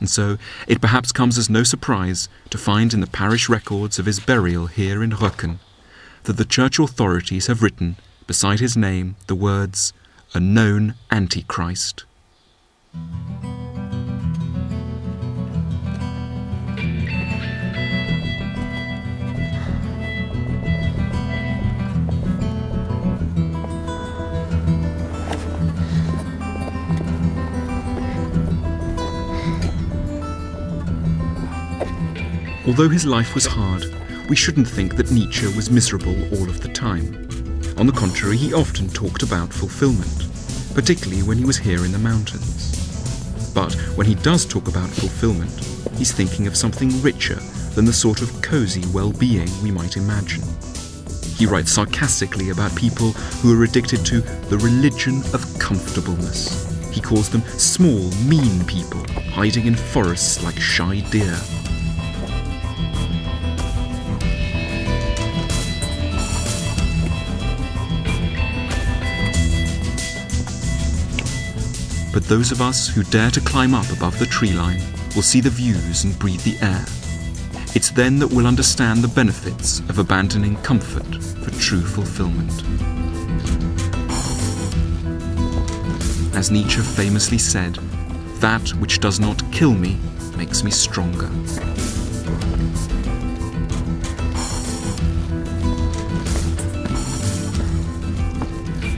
And so it perhaps comes as no surprise to find in the parish records of his burial here in Röcken that the church authorities have written, beside his name, the words, a known Antichrist. Although his life was hard, we shouldn't think that Nietzsche was miserable all of the time. On the contrary, he often talked about fulfillment, particularly when he was here in the mountains. But when he does talk about fulfillment, he's thinking of something richer than the sort of cozy well-being we might imagine. He writes sarcastically about people who are addicted to the religion of comfortableness. He calls them small, mean people, hiding in forests like shy deer. But those of us who dare to climb up above the tree line will see the views and breathe the air. It's then that we'll understand the benefits of abandoning comfort for true fulfillment. As Nietzsche famously said, that which does not kill me makes me stronger.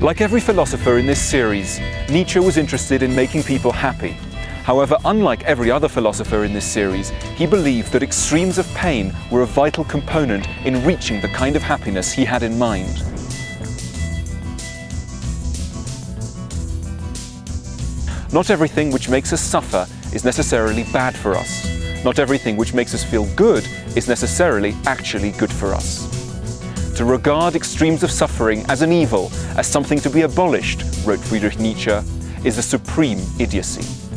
Like every philosopher in this series, Nietzsche was interested in making people happy. However, unlike every other philosopher in this series, he believed that extremes of pain were a vital component in reaching the kind of happiness he had in mind. Not everything which makes us suffer is necessarily bad for us. Not everything which makes us feel good is necessarily actually good for us. To regard extremes of suffering as an evil, as something to be abolished, wrote Friedrich Nietzsche, is a supreme idiocy.